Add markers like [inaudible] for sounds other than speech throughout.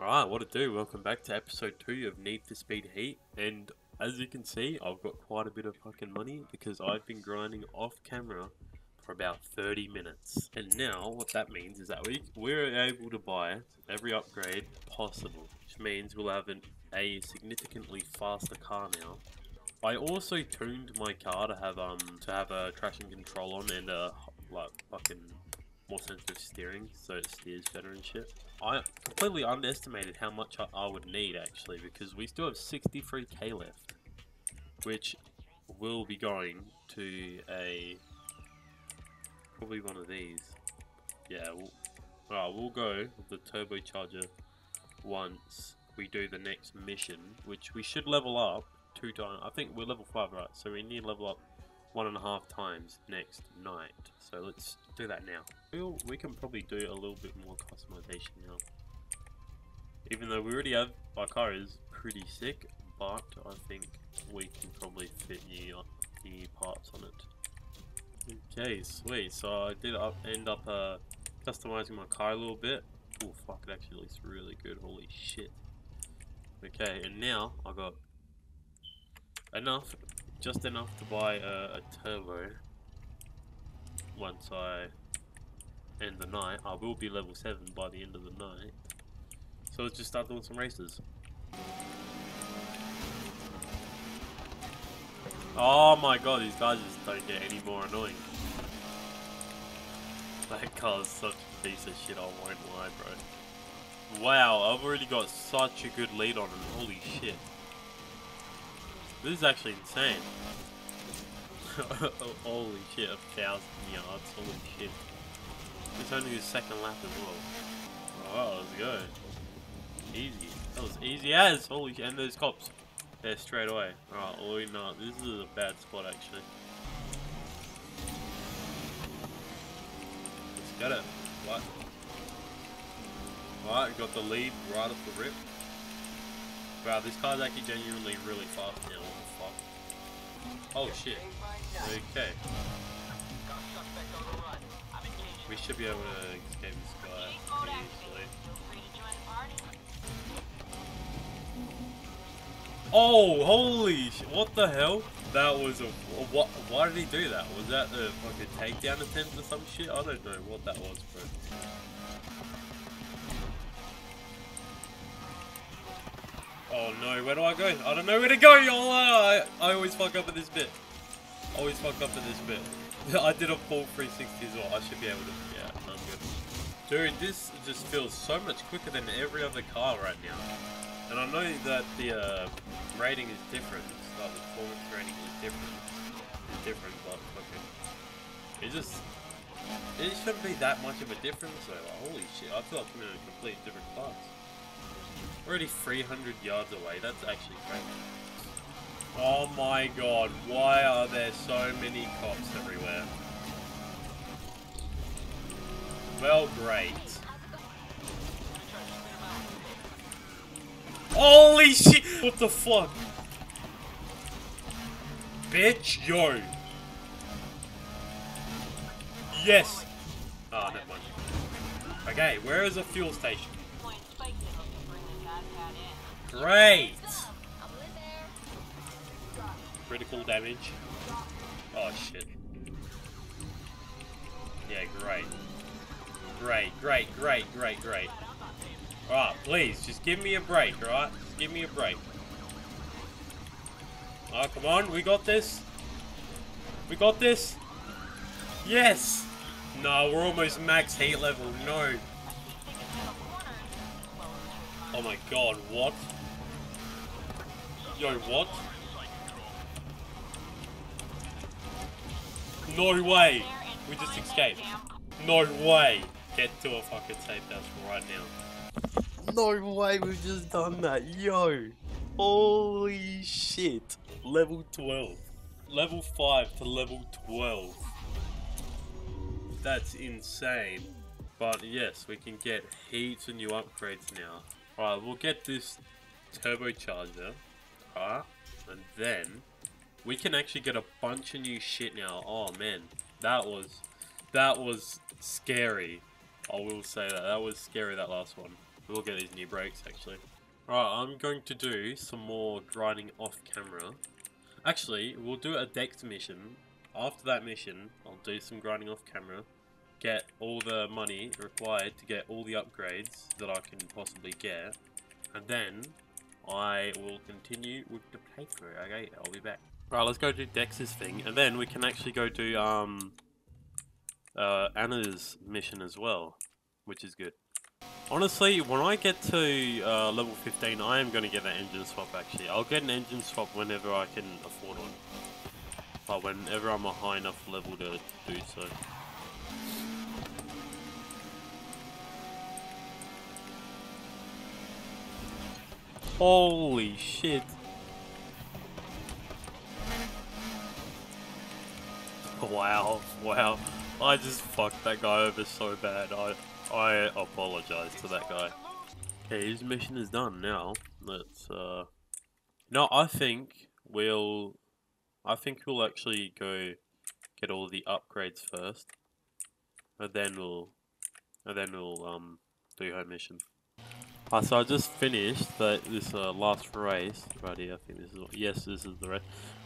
Alright, what to do? Welcome back to episode 2 of Need for Speed Heat. And as you can see, I've got quite a bit of fucking money because I've been grinding off camera for about 30 minutes. And now, what that means is that we, we're able to buy every upgrade possible. Which means we'll have an, a significantly faster car now. I also tuned my car to have um to have a traction control on and a like fucking more sensitive steering, so it steers better and shit. I completely underestimated how much I, I would need actually, because we still have 63k left, which will be going to a probably one of these. Yeah, we'll, right, we'll go with the turbocharger once we do the next mission, which we should level up two times. I think we're level five, right? So we need to level up one and a half times next night. So let's do that now. We can probably do a little bit more customization now. Even though we already have, our car is pretty sick, but I think we can probably fit new, new parts on it. Okay, sweet. So I did up, end up uh, customizing my car a little bit. Oh fuck, it actually looks really good. Holy shit. Okay, and now I got enough just enough to buy a, a turbo once I end the night. I will be level 7 by the end of the night. So let's just start doing some races. Oh my god, these guys just don't get any more annoying. That car's such a piece of shit, I won't lie, bro. Wow, I've already got such a good lead on him, holy shit. This is actually insane. [laughs] holy shit, a thousand yards, holy shit. It's only the second lap as well. Oh, let's go. Easy. That was easy as, holy shit, and those cops. Yeah, straight away. Alright, oh no, this is a bad spot actually. Let's get it. What? Alright, got the lead right off the rip. Wow, this car's actually genuinely really fast now. Fuck? Oh shit. Okay. We should be able to escape this guy pretty easily. Oh, holy sh- what the hell? That was a- what? Why did he do that? Was that the fucking takedown attempt or some shit? I don't know what that was, bro. Oh no, where do I go? I don't know where to go, y'all! I, I always fuck up at this bit. Always fuck up at this bit. [laughs] I did a full 360 as well. I should be able to. Yeah, I'm good. Dude, this just feels so much quicker than every other car right now. And I know that the uh, rating is different. Like the performance rating is different. It's different, but fucking. It just. It shouldn't be that much of a difference though. Like, holy shit, I feel like I'm in a completely different class. Already 300 yards away, that's actually crazy. Oh my god, why are there so many cops everywhere? Well, great. Holy shit! What the fuck? Bitch, yo! Yes! Ah, oh, never mind. Okay, where is a fuel station? Great! Critical damage. Oh shit. Yeah, great. Great, great, great, great, great. Alright, please, just give me a break, alright? Just give me a break. Oh, come on, we got this. We got this. Yes! No, we're almost max heat level, no. Oh my god, what? Yo, what? No way! We just escaped. No way! Get to a fucking safe house right now. No way we've just done that, yo! Holy shit! Level 12. Level 5 to level 12. That's insane. But yes, we can get heaps of new upgrades now. Alright, we'll get this turbocharger. Alright, and then we can actually get a bunch of new shit now. Oh man, that was that was scary. I will say that that was scary. That last one. We'll get these new brakes actually. Alright, I'm going to do some more grinding off camera. Actually, we'll do a Dex mission. After that mission, I'll do some grinding off camera. Get all the money required to get all the upgrades that I can possibly get. And then, I will continue with the playthrough. Okay, I'll be back. Right, let's go do Dex's thing. And then we can actually go do um, uh, Ana's mission as well. Which is good. Honestly, when I get to uh, level 15, I am going to get an engine swap actually. I'll get an engine swap whenever I can afford one. But whenever I'm a high enough level to do so. Holy shit. Wow, wow. I just fucked that guy over so bad. I I apologize to that guy. Okay, his mission is done now. Let's, uh... No, I think we'll... I think we'll actually go get all the upgrades first. And then we'll... And then we'll, um, do her mission. Uh, so I just finished the, this uh, last race right here. I think this is yes, this is the race.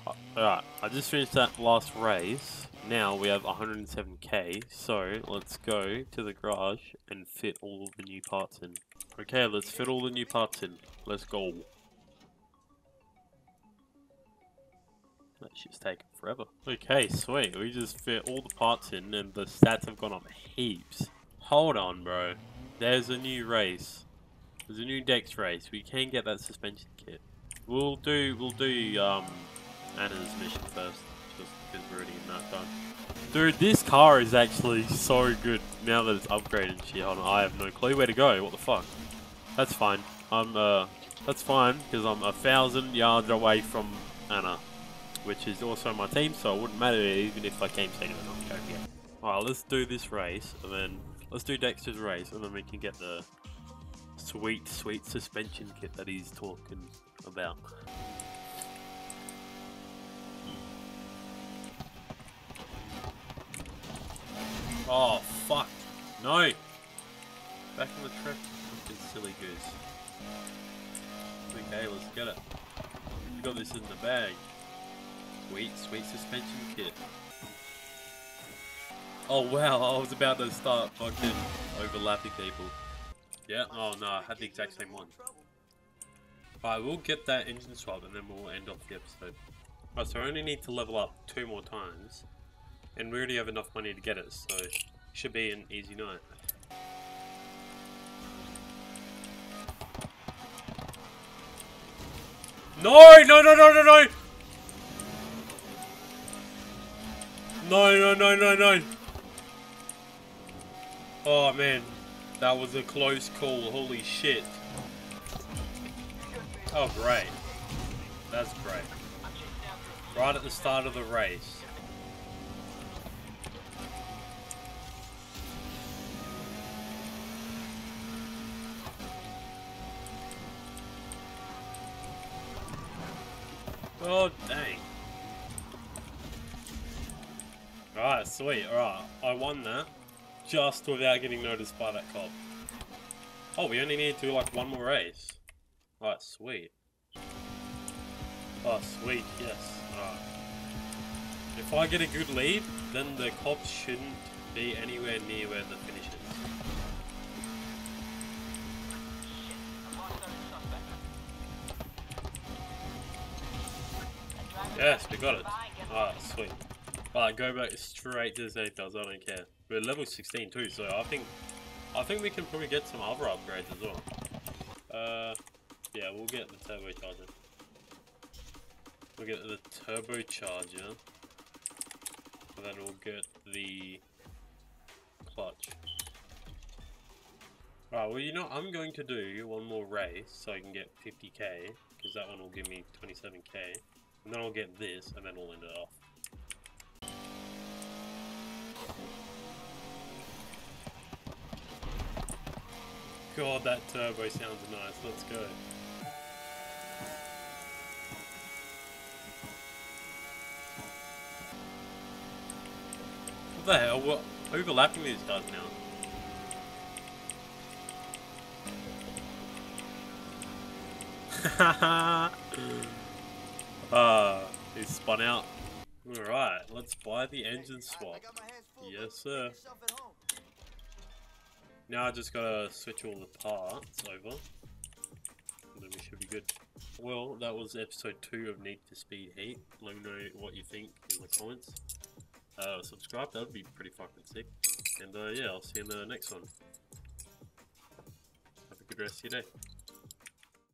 Uh, Alright, I just finished that last race. Now we have 107k. So let's go to the garage and fit all the new parts in. Okay, let's fit all the new parts in. Let's go. That shit's taking forever. Okay, sweet. We just fit all the parts in and the stats have gone up heaps. Hold on, bro. There's a new race. There's a new Dex race. We can get that suspension kit. We'll do we'll do um Ana's mission first, just because we're already in that time. Dude, this car is actually so good now that it's upgraded shit. On, I have no clue where to go. What the fuck? That's fine. I'm uh that's fine because I'm a thousand yards away from Ana, which is also my team, so it wouldn't matter even if I came second or not. Alright, let's do this race and then let's do Dexter's race and then we can get the sweet, sweet suspension kit that he's talking about. Oh, fuck. No! Back in the trip. Fucking silly goose. Okay, let's get it. We got this in the bag. Sweet, sweet suspension kit. Oh wow, I was about to start fucking overlapping people. Yeah, oh no, I had the exact same one. But we'll get that engine swap and then we'll end off the episode. Right, so I only need to level up two more times. And we already have enough money to get it, so it should be an easy night. No, no, no, no, no, no! No, no, no, no, no! Oh man, that was a close call, holy shit. Oh great. That's great. Right at the start of the race. Oh, dang. Alright, sweet. Alright, I won that. Just without getting noticed by that cop. Oh, we only need to do like one more race. Oh, Alright, sweet. Oh, sweet, yes. Alright. If I get a good lead, then the cops shouldn't be anywhere near where the finish is. Yes, we got it. Oh, sweet. Alright, go back straight to the same I don't care. We're level 16 too, so I think I think we can probably get some other upgrades as well. Uh, yeah, we'll get the turbocharger. We'll get the turbocharger, and then we'll get the clutch. Alright, well you know, I'm going to do one more race so I can get 50k, because that one will give me 27k. And then I'll get this, and then we'll end it off. God, that turbo sounds nice. Let's go. What the hell? We're overlapping these guys now. [laughs] Ah, he spun out. Alright, let's buy the engine swap. Yes, sir. Now I just gotta switch all the parts over. And then we should be good. Well, that was episode 2 of Need for Speed Heat. Let me know what you think in the comments. Uh, subscribe, that would be pretty fucking sick. And uh, yeah, I'll see you in the next one. Have a good rest of your day.